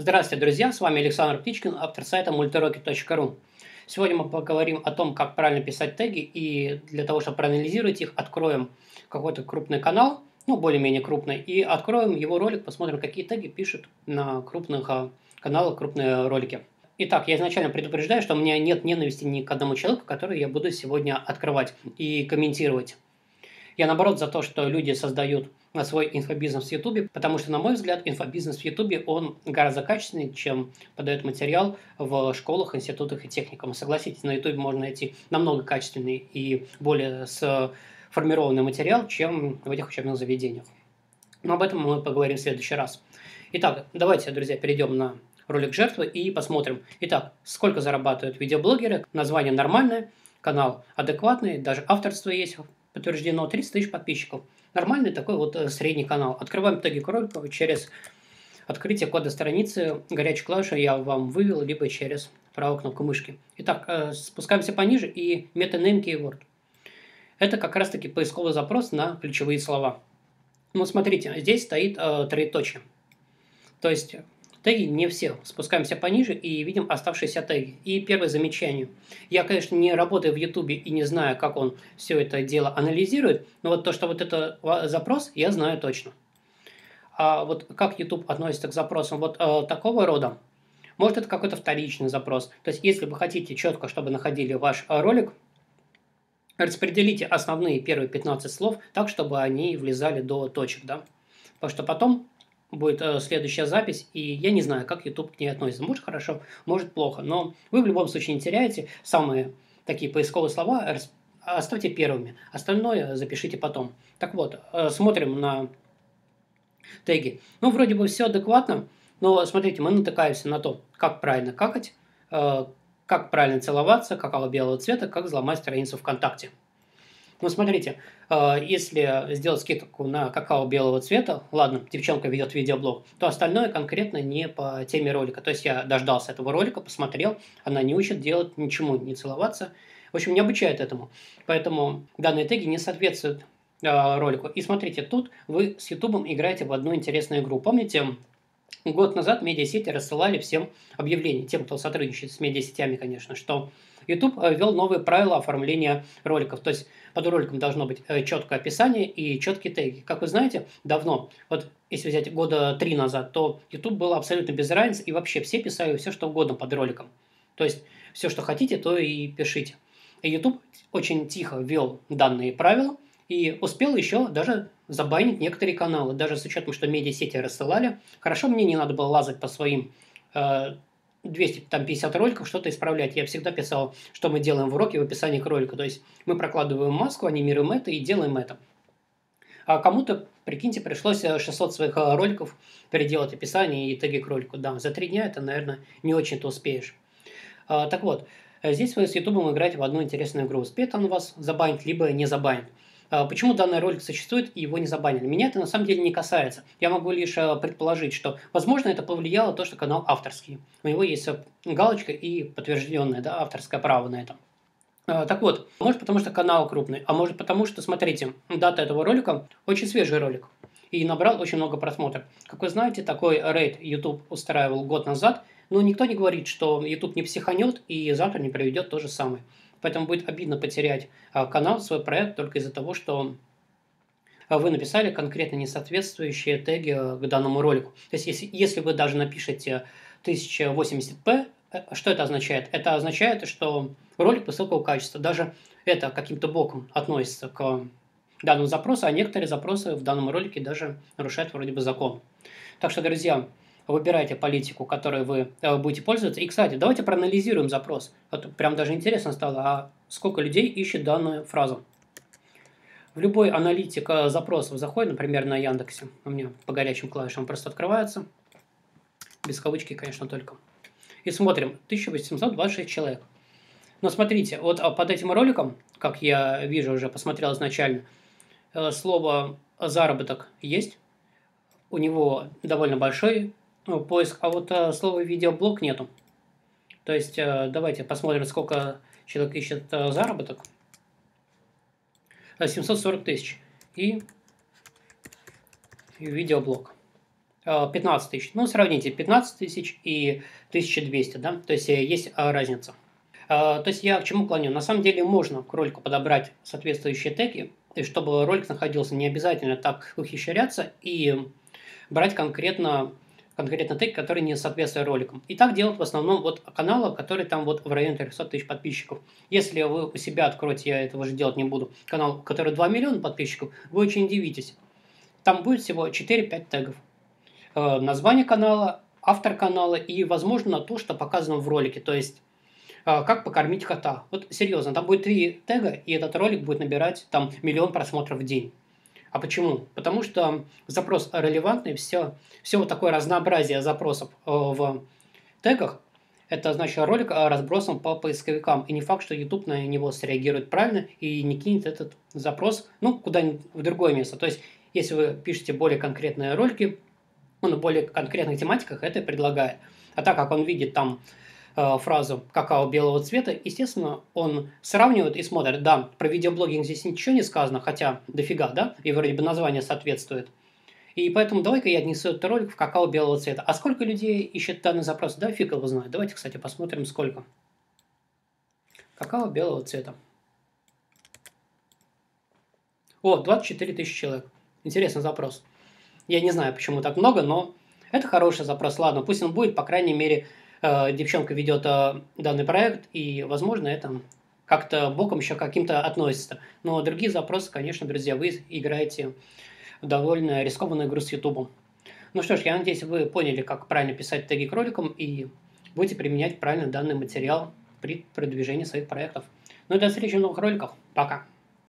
Здравствуйте, друзья! С вами Александр Птичкин, автор сайта multirocket.ru. Сегодня мы поговорим о том, как правильно писать теги, и для того, чтобы проанализировать их, откроем какой-то крупный канал, ну, более-менее крупный, и откроем его ролик, посмотрим, какие теги пишут на крупных а, каналах крупные ролики. Итак, я изначально предупреждаю, что у меня нет ненависти ни к одному человеку, который я буду сегодня открывать и комментировать. Я, наоборот, за то, что люди создают на свой инфобизнес в Ютубе, потому что, на мой взгляд, инфобизнес в Ютубе, он гораздо качественнее, чем подает материал в школах, институтах и техникумах. Согласитесь, на Ютубе можно найти намного качественный и более сформированный материал, чем в этих учебных заведениях. Но об этом мы поговорим в следующий раз. Итак, давайте, друзья, перейдем на ролик жертвы и посмотрим. Итак, сколько зарабатывают видеоблогеры, название нормальное, канал адекватный, даже авторство есть, подтверждено 30 тысяч подписчиков. Нормальный такой вот э, средний канал. Открываем теги кроликов через открытие кода страницы. Горячую клавишу я вам вывел, либо через правую кнопку мышки. Итак, э, спускаемся пониже и MetaName Keyword. Это как раз таки поисковый запрос на ключевые слова. Ну, смотрите, здесь стоит э, троеточие. То есть Теги не все. Спускаемся пониже и видим оставшиеся теги. И первое замечание. Я, конечно, не работаю в Ютубе и не знаю, как он все это дело анализирует, но вот то, что вот это запрос, я знаю точно. А вот как YouTube относится к запросам вот э, такого рода, может это какой-то вторичный запрос. То есть, если вы хотите четко, чтобы находили ваш э, ролик, распределите основные первые 15 слов так, чтобы они влезали до точек, да. Потому что потом будет э, следующая запись, и я не знаю, как YouTube к ней относится. Может хорошо, может плохо, но вы в любом случае не теряете. Самые такие поисковые слова оставьте первыми, остальное запишите потом. Так вот, э, смотрим на теги. Ну, вроде бы все адекватно, но смотрите, мы натыкаемся на то, как правильно какать, э, как правильно целоваться, какого белого цвета, как взломать страницу ВКонтакте. Ну, смотрите, э, если сделать скидку на какао белого цвета, ладно, девчонка ведет видеоблог, то остальное конкретно не по теме ролика. То есть я дождался этого ролика, посмотрел, она не учит делать ничему, не целоваться. В общем, не обучает этому. Поэтому данные теги не соответствуют э, ролику. И смотрите, тут вы с Ютубом играете в одну интересную игру. Помните, год назад медиасети рассылали всем объявления, тем, кто сотрудничает с медиасетями, конечно, что YouTube э, ввел новые правила оформления роликов. То есть под роликом должно быть э, четкое описание и четкие теги. Как вы знаете, давно, вот если взять года три назад, то YouTube был абсолютно без разницы, и вообще все писали все, что угодно под роликом. То есть все, что хотите, то и пишите. И YouTube очень тихо ввел данные правила и успел еще даже забанить некоторые каналы, даже с учетом, что медиасети рассылали. Хорошо, мне не надо было лазать по своим э, 250 роликов, что-то исправлять. Я всегда писал, что мы делаем в уроке в описании к ролику. То есть мы прокладываем маску, анимируем это и делаем это. А кому-то, прикиньте, пришлось 600 своих э, роликов переделать описание и теги к ролику. Да, за три дня это, наверное, не очень-то успеешь. А, так вот, здесь вы с YouTube играете в одну интересную игру. Успеет он вас забанить, либо не забанит. А, почему данный ролик существует и его не забанили? Меня это на самом деле не касается. Я могу лишь а, предположить, что, возможно, это повлияло то, что канал авторский. У него есть а, галочка и подтвержденное да, авторское право на это. Так вот, может потому что канал крупный, а может потому что, смотрите, дата этого ролика очень свежий ролик и набрал очень много просмотров. Как вы знаете, такой рейд YouTube устраивал год назад, но никто не говорит, что YouTube не психанет и завтра не проведет то же самое. Поэтому будет обидно потерять а, канал, свой проект только из-за того, что а, вы написали конкретно несоответствующие теги а, к данному ролику. То есть, если, если вы даже напишете 1080p, э, что это означает? Это означает, что ролик высокого качества. Даже это каким-то боком относится к данному запросу, а некоторые запросы в данном ролике даже нарушают вроде бы закон. Так что, друзья, выбирайте политику, которой вы э, будете пользоваться. И, кстати, давайте проанализируем запрос. Вот прям даже интересно стало, а сколько людей ищет данную фразу. В любой аналитик э, запросов заходит, например, на Яндексе. У меня по горячим клавишам просто открывается. Без кавычки, конечно, только. И смотрим, 1826 человек. Но смотрите, вот а, под этим роликом, как я вижу, уже посмотрел изначально, э, слово «заработок» есть. У него довольно большой ну, поиск, а вот а, слова видеоблог нету. То есть, а, давайте посмотрим, сколько человек ищет а, заработок. 740 тысяч. И, видеоблог. 15 э, тысяч. Ну, сравните 15 тысяч и 1200, да, то есть э, есть э, разница. То есть я к чему клоню? На самом деле можно к ролику подобрать соответствующие теги, чтобы ролик находился не обязательно так ухищряться и брать конкретно конкретно тег, который не соответствует роликам. И так делают в основном вот каналы, которые там вот в районе 300 тысяч подписчиков. Если вы у себя откроете, я этого же делать не буду, канал, который 2 миллиона подписчиков, вы очень удивитесь. Там будет всего 4-5 тегов. Э, название канала, автор канала и, возможно, то, что показано в ролике. То есть, э, как покормить кота. Вот серьезно, там будет три тега, и этот ролик будет набирать там миллион просмотров в день. А почему? Потому что запрос релевантный, все, все вот такое разнообразие запросов э, в тегах, это значит ролик разбросан по поисковикам. И не факт, что YouTube на него среагирует правильно и не кинет этот запрос ну, куда-нибудь в другое место. То есть, если вы пишете более конкретные ролики, он в более конкретных тематиках это предлагает. А так как он видит там фразу «какао белого цвета», естественно, он сравнивает и смотрит, да, про видеоблогинг здесь ничего не сказано, хотя дофига, да, и вроде бы название соответствует. И поэтому давай-ка я отнесу этот ролик в какао белого цвета. А сколько людей ищет данный запрос? Да, фиг его знает. Давайте, кстати, посмотрим, сколько. Какао белого цвета. О, 24 тысячи человек. Интересный запрос. Я не знаю, почему так много, но это хороший запрос. Ладно, пусть он будет, по крайней мере, э, девчонка ведет э, данный проект, и, возможно, это как-то боком еще каким-то относится. Но другие запросы, конечно, друзья, вы играете довольно рискованную игру с YouTube. Ну что ж, я надеюсь, вы поняли, как правильно писать теги к роликам и будете применять правильно данный материал при продвижении своих проектов. Ну и до встречи в новых роликах. Пока!